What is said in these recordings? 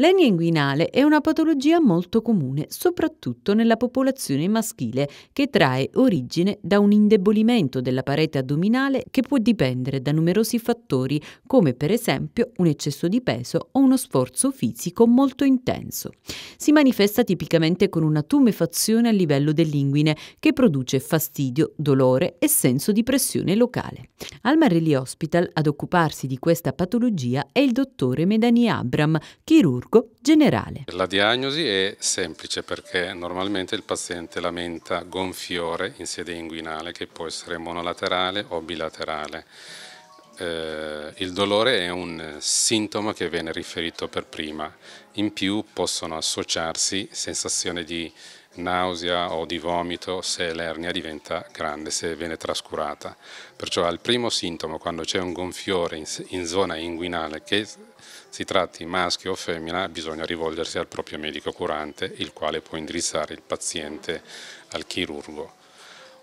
L'ernia inguinale è una patologia molto comune, soprattutto nella popolazione maschile, che trae origine da un indebolimento della parete addominale che può dipendere da numerosi fattori, come per esempio un eccesso di peso o uno sforzo fisico molto intenso. Si manifesta tipicamente con una tumefazione a livello dell'inguine che produce fastidio, dolore e senso di pressione locale. Al Marelli Hospital ad occuparsi di questa patologia è il dottore Medani Abram, chirurgo generale. La diagnosi è semplice perché normalmente il paziente lamenta gonfiore in sede inguinale che può essere monolaterale o bilaterale. Eh, il dolore è un sintomo che viene riferito per prima, in più possono associarsi sensazioni di nausea o di vomito se l'ernia diventa grande, se viene trascurata. Perciò al primo sintomo, quando c'è un gonfiore in, in zona inguinale, che si tratti maschio o femmina, bisogna rivolgersi al proprio medico curante, il quale può indirizzare il paziente al chirurgo.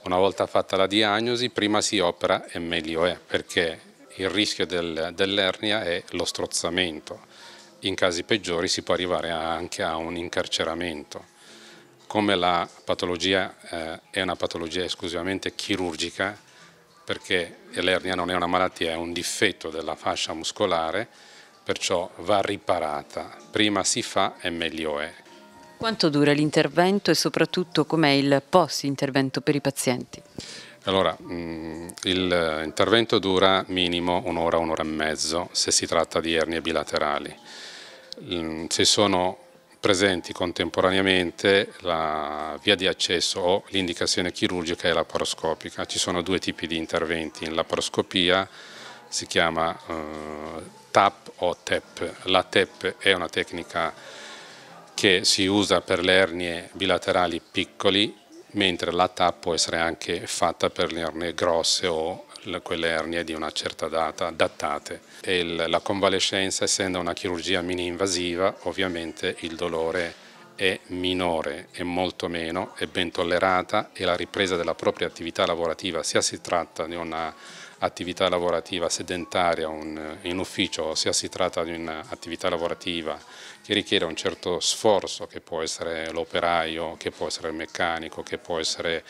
Una volta fatta la diagnosi, prima si opera e meglio è, perché il rischio del, dell'ernia è lo strozzamento. In casi peggiori si può arrivare anche a un incarceramento come la patologia eh, è una patologia esclusivamente chirurgica, perché l'ernia non è una malattia, è un difetto della fascia muscolare, perciò va riparata. Prima si fa e meglio è. Quanto dura l'intervento e soprattutto com'è il post-intervento per i pazienti? Allora, mm, l'intervento dura minimo un'ora, un'ora e mezzo se si tratta di ernie bilaterali. Mm, se sono presenti contemporaneamente la via di accesso o l'indicazione chirurgica e laparoscopica. Ci sono due tipi di interventi. In laparoscopia si chiama eh, TAP o TEP. La TEP è una tecnica che si usa per le ernie bilaterali piccoli, mentre la TAP può essere anche fatta per le ernie grosse o quelle ernie di una certa data, datate. E la convalescenza, essendo una chirurgia mini-invasiva, ovviamente il dolore è minore, è molto meno, è ben tollerata e la ripresa della propria attività lavorativa, sia si tratta di un'attività lavorativa sedentaria in ufficio, sia si tratta di un'attività lavorativa che richiede un certo sforzo, che può essere l'operaio, che può essere il meccanico, che può essere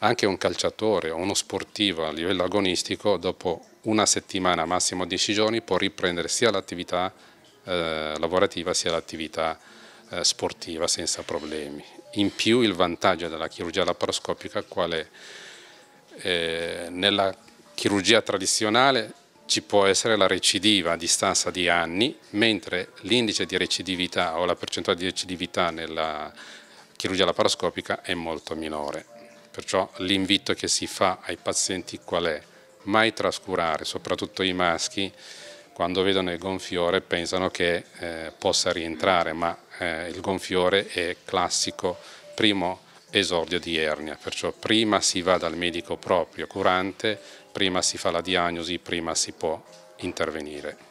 anche un calciatore o uno sportivo a livello agonistico dopo una settimana, massimo 10 giorni, può riprendere sia l'attività eh, lavorativa sia l'attività eh, sportiva senza problemi. In più il vantaggio della chirurgia laparoscopica quale eh, nella chirurgia tradizionale ci può essere la recidiva a distanza di anni, mentre l'indice di recidività o la percentuale di recidività nella chirurgia laparoscopica è molto minore. Perciò l'invito che si fa ai pazienti qual è? Mai trascurare, soprattutto i maschi, quando vedono il gonfiore pensano che eh, possa rientrare, ma eh, il gonfiore è classico primo esordio di ernia, perciò prima si va dal medico proprio curante, prima si fa la diagnosi, prima si può intervenire.